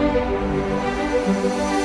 Música